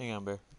Hang on, Bear.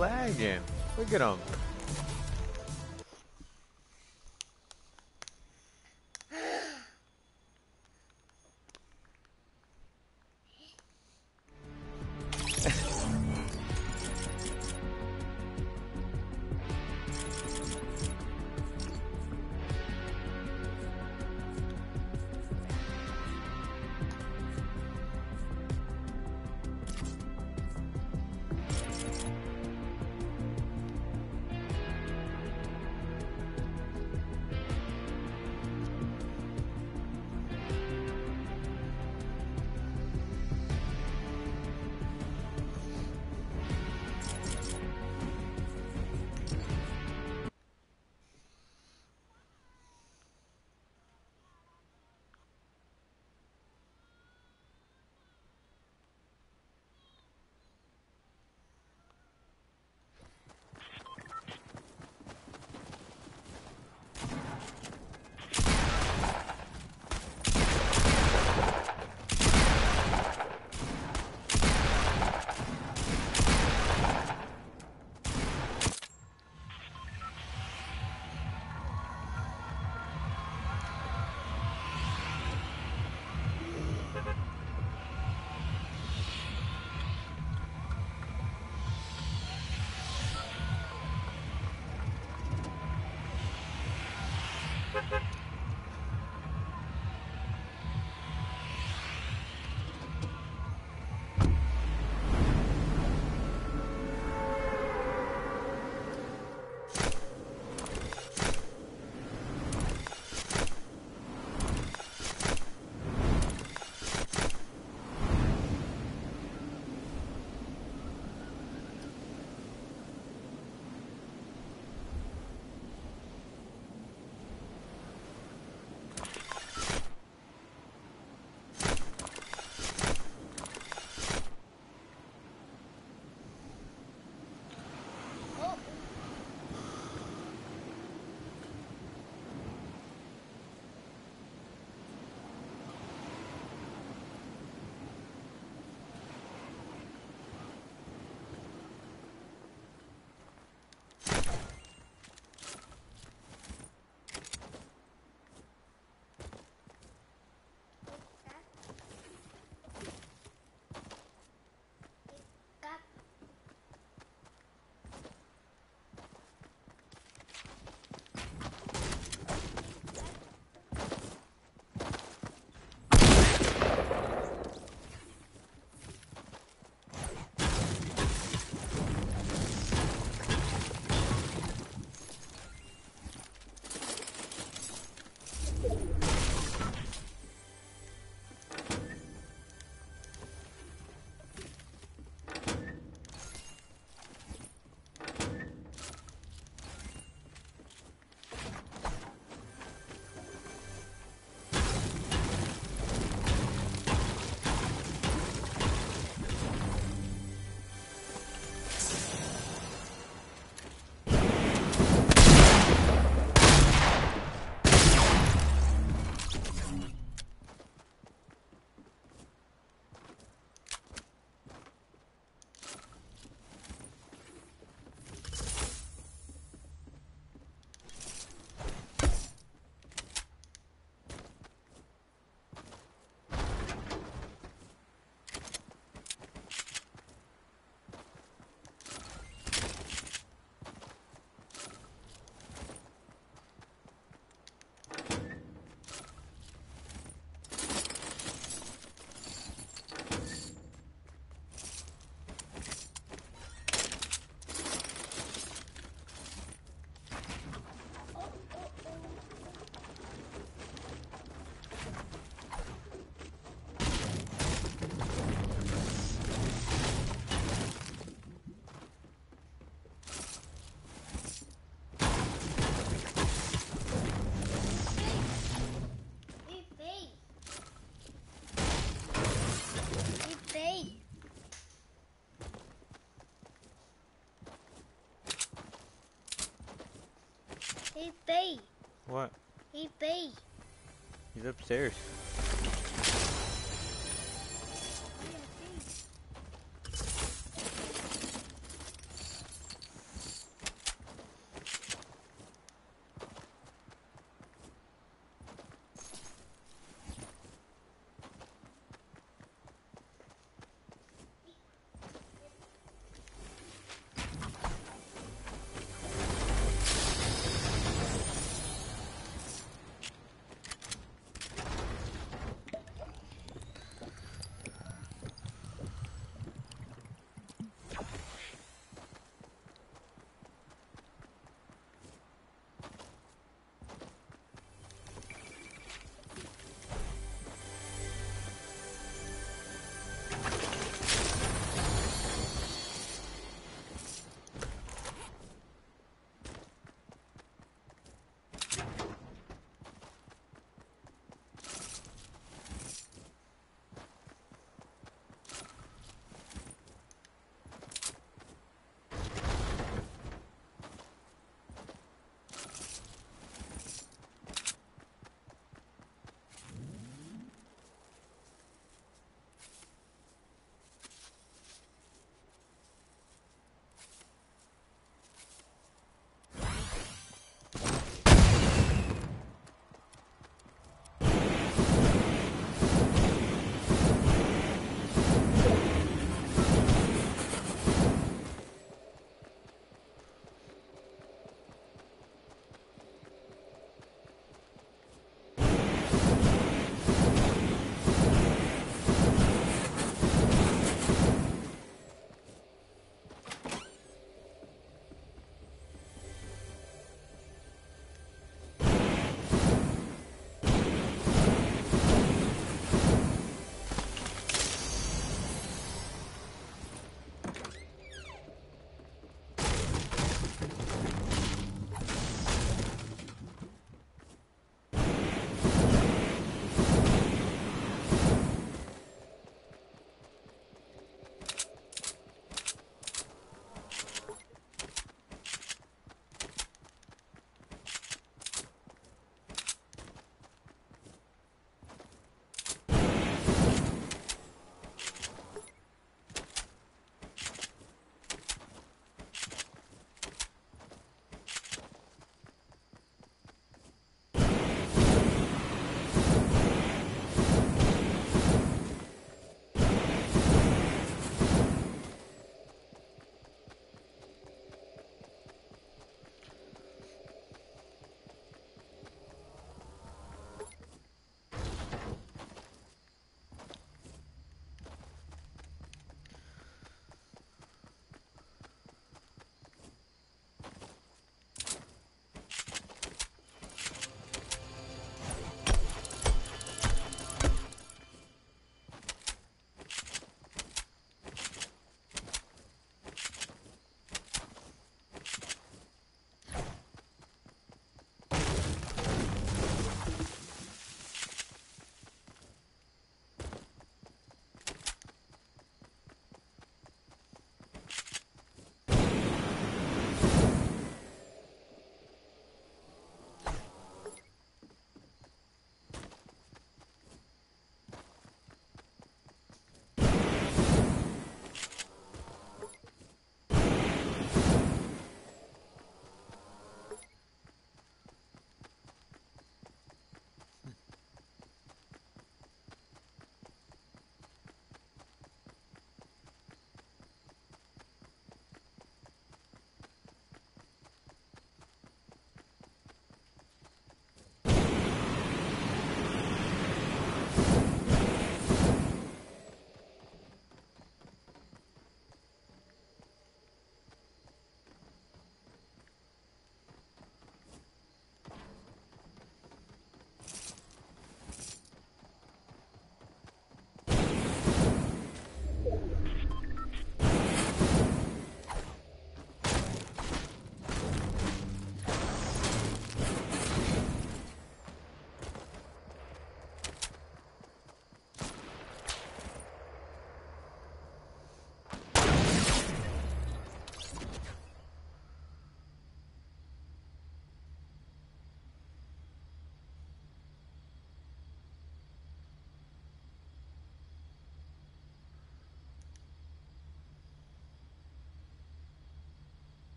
Lagging. Look at him. He's B. What? He's B. He's upstairs.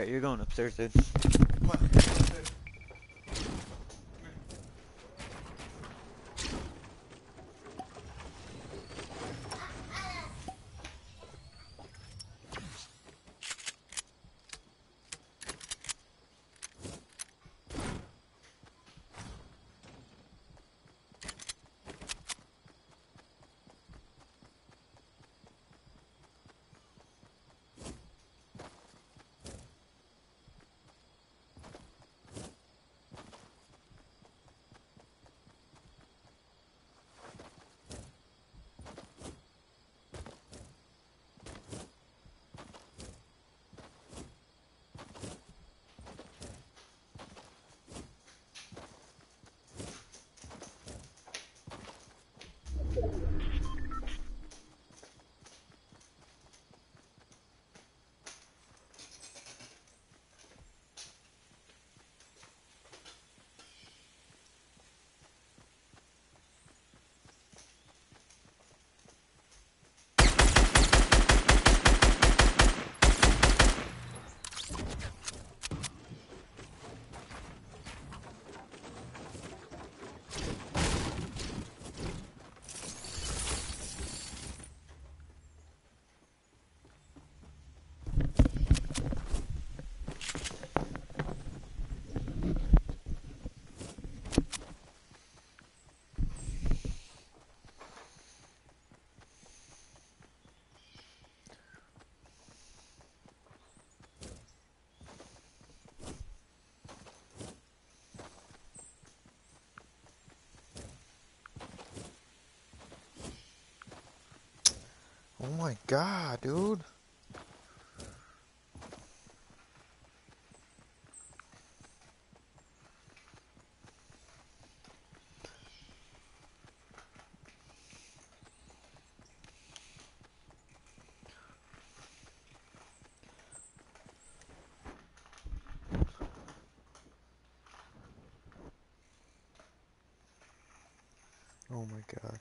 Alright, you're going upstairs, dude. Oh my god, dude. Oh my god.